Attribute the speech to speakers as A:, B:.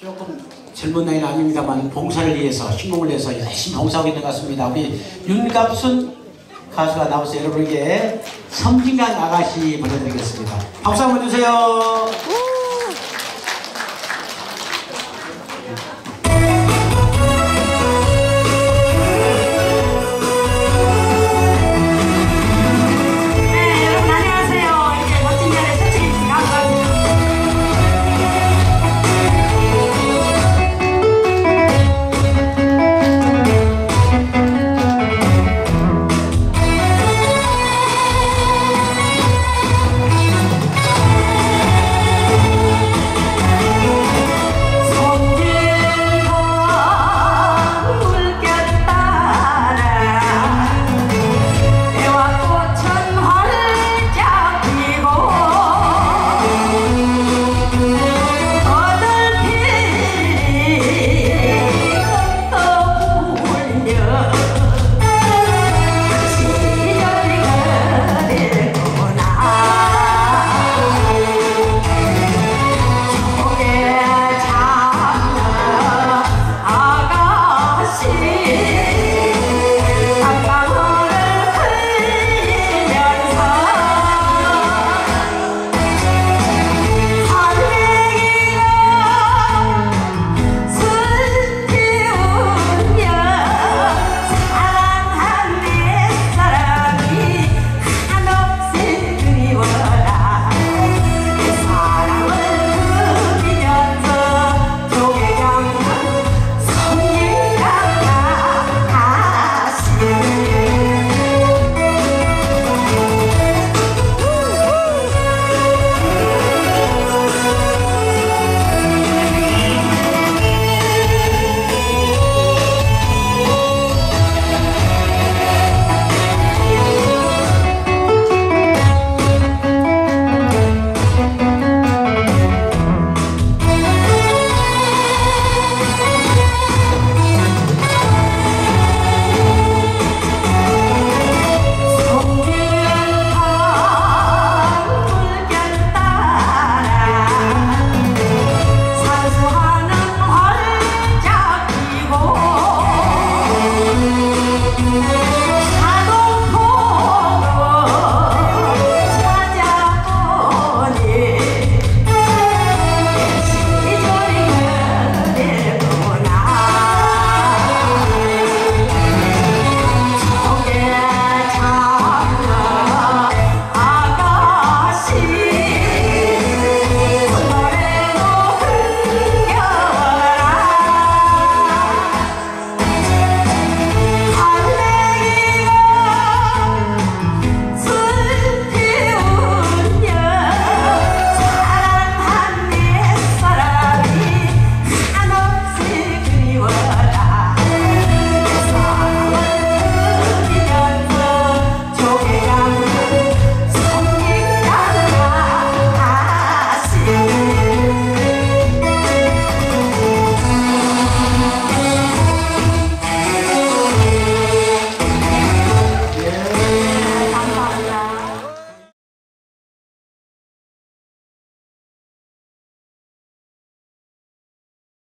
A: 조금 젊은 나이는 아닙니다만 봉사를 위해서 신공을 해서 열심히 봉사하고 있는 것 같습니다. 우리 윤갑순 가수가 나와서 여러분에게 섬진강 아가씨 보내드리겠습니다. 박수 한번 주세요.